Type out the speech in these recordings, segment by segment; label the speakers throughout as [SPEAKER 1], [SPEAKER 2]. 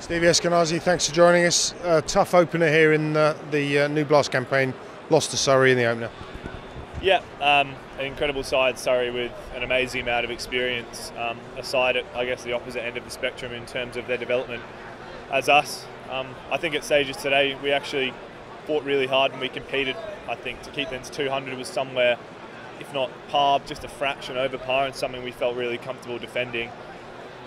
[SPEAKER 1] Stevie Eskinazi, thanks for joining us. A tough opener here in the, the uh, New Blast campaign. Lost to Surrey in the opener.
[SPEAKER 2] Yeah, um, an incredible side, Surrey, with an amazing amount of experience. Um, a side at, I guess, the opposite end of the spectrum in terms of their development as us. Um, I think at stages today, we actually fought really hard and we competed. I think to keep them to 200 was somewhere, if not par, just a fraction over par, and something we felt really comfortable defending.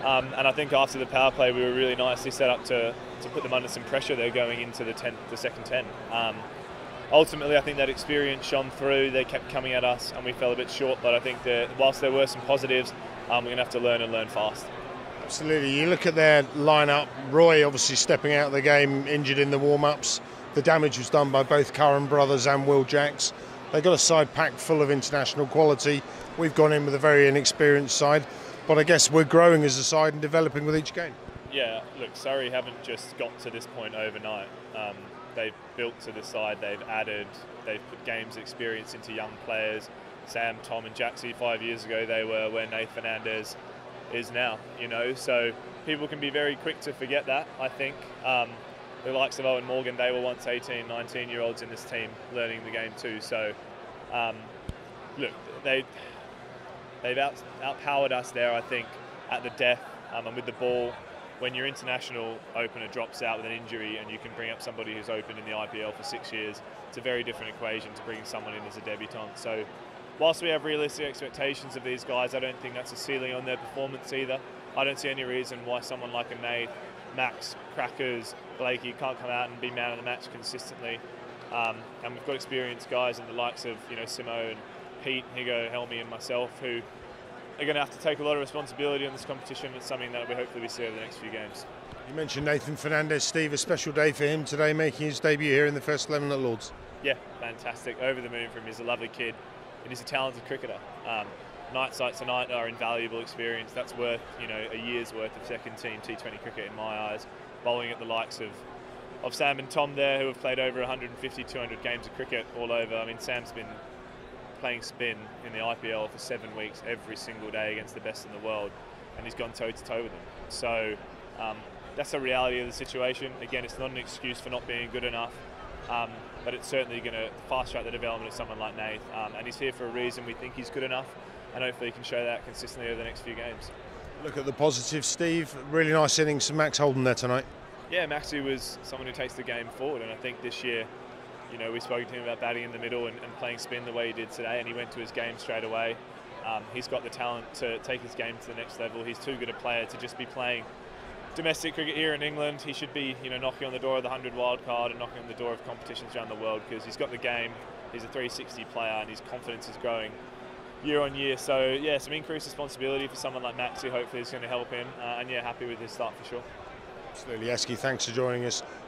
[SPEAKER 2] Um, and I think after the power play, we were really nicely set up to, to put them under some pressure there going into the, ten, the second 10. Um, ultimately, I think that experience shone through. They kept coming at us, and we fell a bit short. But I think that whilst there were some positives, um, we're going to have to learn and learn fast.
[SPEAKER 1] Absolutely. You look at their lineup. Roy obviously stepping out of the game, injured in the warm-ups. The damage was done by both Curran brothers and Will Jacks. They've got a side pack full of international quality. We've gone in with a very inexperienced side, but I guess we're growing as a side and developing with each game.
[SPEAKER 2] Yeah, look, Surrey haven't just got to this point overnight. Um, they've built to the side, they've added, they've put games experience into young players. Sam, Tom, and Jaxie five years ago, they were where Nate Fernandes is now, you know. So people can be very quick to forget that, I think. Um, the likes of Eoin Morgan, they were once 18, 19 year olds in this team learning the game too. So, um, look, they, they've out, outpowered us there, I think, at the death um, and with the ball. When your international opener drops out with an injury and you can bring up somebody who's opened in the IPL for six years, it's a very different equation to bringing someone in as a debutant. So, whilst we have realistic expectations of these guys, I don't think that's a ceiling on their performance either. I don't see any reason why someone like a Nate, Max, Crackers, Blakey can't come out and be man of the match consistently. Um, and we've got experienced guys in the likes of you know Simo and Pete, Higo, Helmy, and myself who are going to have to take a lot of responsibility in this competition. It's something that we hopefully we see over the next few games.
[SPEAKER 1] You mentioned Nathan Fernandes, Steve. A special day for him today, making his debut here in the first eleven at Lord's.
[SPEAKER 2] Yeah, fantastic. Over the moon for him. He's a lovely kid, and he's a talented cricketer. Um, night sights tonight are invaluable experience. That's worth you know a year's worth of second team T20 cricket in my eyes. Bowling at the likes of of Sam and Tom there, who have played over 150, 200 games of cricket all over. I mean, Sam's been playing spin in the IPL for seven weeks every single day against the best in the world, and he's gone toe to toe with them. So um, that's the reality of the situation. Again, it's not an excuse for not being good enough. Um, but it's certainly going to fast track the development of someone like Nath. Um, and he's here for a reason. We think he's good enough and hopefully he can show that consistently over the next few games.
[SPEAKER 1] Look at the positive, Steve. Really nice innings from Max Holden there tonight.
[SPEAKER 2] Yeah, Maxi was someone who takes the game forward, and I think this year, you know, we spoke to him about batting in the middle and, and playing spin the way he did today, and he went to his game straight away. Um, he's got the talent to take his game to the next level. He's too good a player to just be playing domestic cricket here in England. He should be, you know, knocking on the door of the 100 wild card and knocking on the door of competitions around the world because he's got the game. He's a 360 player, and his confidence is growing year on year. So yeah, some increased responsibility for someone like Max, who hopefully is going to help him. Uh, and yeah, happy with his start for sure.
[SPEAKER 1] Absolutely, Eski. Thanks for joining us.